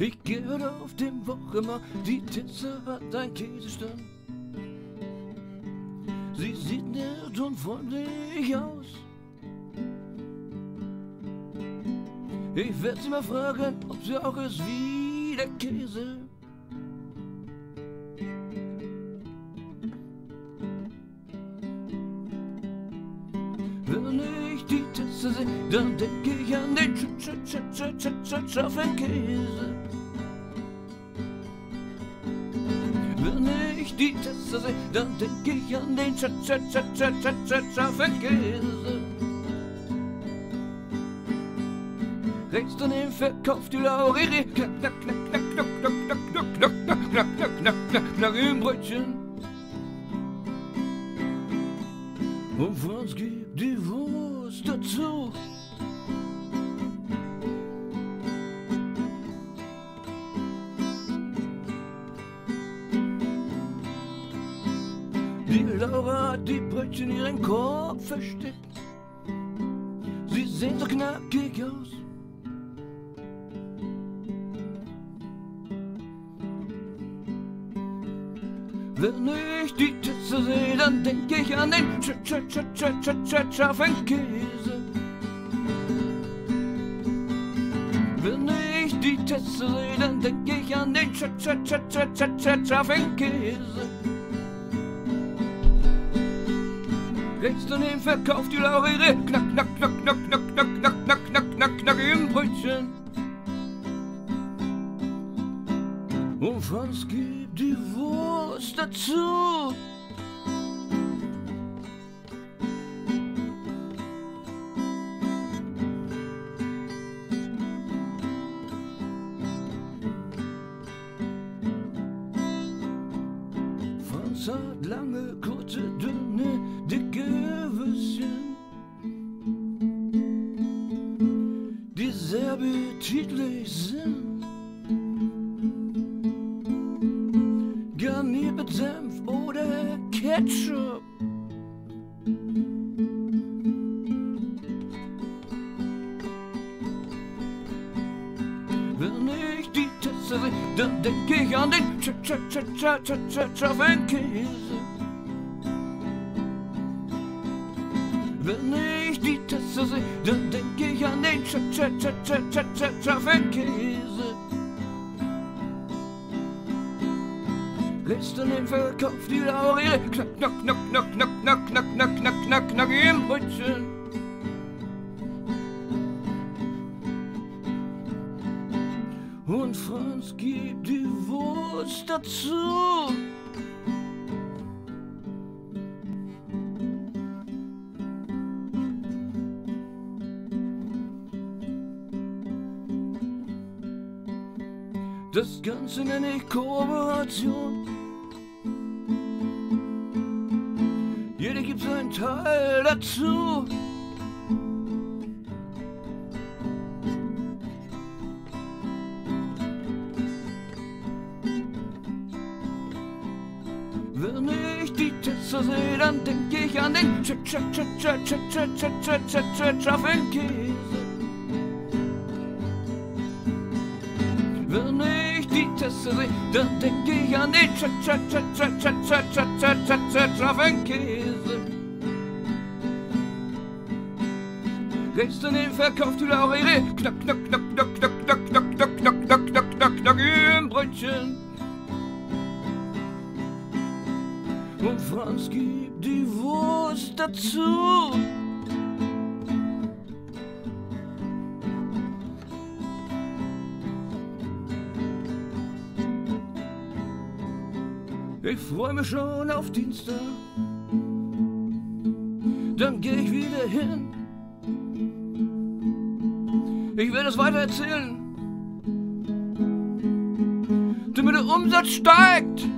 Ich heute auf dem Wochenmarkt, die Tessa hat ein Käsestand. Sie sieht nett und freundlich aus. Ich werde sie mal fragen, ob sie auch ist wie der Käse. Die Tessa sehe, dann denke ich an den sch sch sch sch sch sch scharfen Käse. Wenn ich die Tessa sehe, dann denke ich an den sch sch sch sch sch sch scharfen Käse. Rechts daneben verkauft die Lauriri. Knack, knack, knack, knack, knack, knack, knack, knack, knack, knack, knack, knack, knack, knack im Brötchen. Und Franz gibt die Wurst dazu. Die Laura hat die Brötchen ihren Korb versteckt. Sie sehen so knackig aus. Wenn ich die Tisse sehe, dann denke ich an den sch sch sch sch sch sch scharfen Käse. Wenn ich die Tisse sehe, dann denke ich an den sch sch sch sch sch sch scharfen Käse. Rechts daneben verkauft die Laura ihre knack, knack, knack, knack, knack, knack, knack, knack, knack, knack, knack im Brötchen. Und Franz gibt die Wurst dazu. Hat lange, kurze, dünne, dicke Würstchen, die sehr appetitlich sind. Garniert mit Senf oder Ketchup. Wenn ich die Tesse sehe, dann denke ich an den sch sch sch sch sch sch scharfen Käse. Wenn ich die Tesse sehe, dann denke ich an den sch sch sch sch sch sch scharfen Käse. Rechts daneben verkauft die Laura ihre knack, knack, knack, knack, knack, knack, knack, knack, knack, knack, knack im Brötchen. Und Franz gibt die Wurst dazu. Das Ganze nenne ich Kooperation. Jeder gibt seinen Teil dazu. Wenn ich die Tessa sehe, dann denke ich an den sch sch sch sch sch sch sch sch sch scharfen Käse. Wenn ich die Tessa sehe, dann denke ich an den sch sch sch sch sch sch sch sch sch scharfen Käse. Rechts daneben verkauft die Laura ihre knack, knack, knack, knack, knack, knack, knack, knack, knack, knack, knack, knack, knack im Brötchen. Und Franz gibt die Wurst dazu. Ich freue mich schon auf Dienstag. Dann gehe ich wieder hin. Ich werde es weiter erzählen. Damit der Umsatz steigt.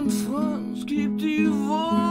Und Franz gibt die Worte.